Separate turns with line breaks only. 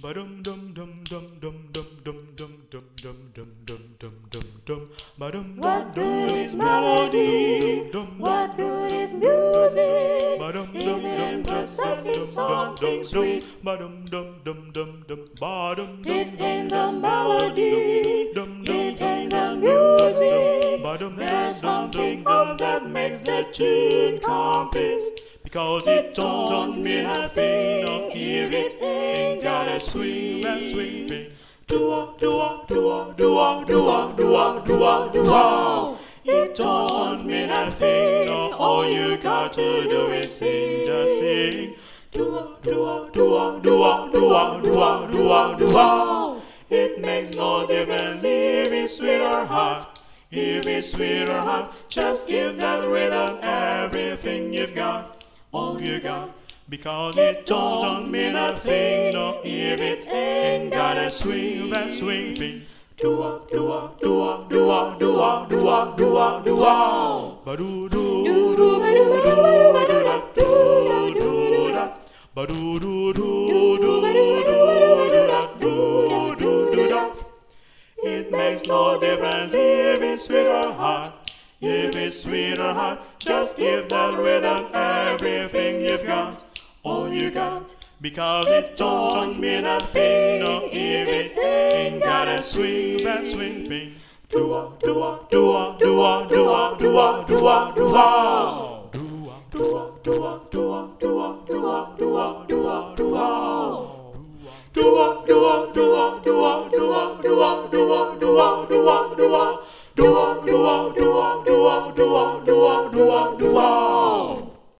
Ba-dum dum dum dum dum dum dum dum dum dum dum dum dum dum dum Ba-dum What good is melody? What good is
music? Ba-dum dum it dum dum dum dum something dum sweet,
Ba-dum dum dum dum dum Ba-dum dum in the melody. dum dum It's dum in dum the music. Ba-dum There's something else that makes the tune complete. Because it don't mean a swing, a swing thing. Do-a, do-a, do-a, do-a, do-a, do-a, do-a, do-a. It don't mean a thing, no, all you got to do is sing, just sing.
Do-a, do-a, do-a,
do-a, do-a, do-a, do-a, do-a. It makes no difference if it's sweet or hot. If it's sweet or hot, just give that rhythm everything you've got all you got. Because it don't mean a thing, no, if it ain't got a swing, that swing thing.
Do-wop, do-wop,
do-wop, do-wop, do-wop, do-wop,
do-wop, do-wop.
Ba-doo-doo, do-doo, do-doo, do-doo, do-doo, do-doo, ba-doo-doo, do-doo, do-doo, do-doo, do-doo, do-doo. It makes no difference if it's sweet or hot. If it's sweet or hot, just give that rhythm everything you've got all you got. Because it don't mean a thing, no, if it ain't got a swing, that swing thing. Do-a, do-a, do-a, do-a, do-a, do-a, do-a, do-a. Do-a, do-a, do-a, do-a, do-a, do-a, do-a, do-a, do-a. Do-a, do-a, do-a, do-a, do-a, do-a, do-a, do-a, do-a, do-a. Do-a, do-a, do-a, do-a, do-a, do-a, do-a, do-a.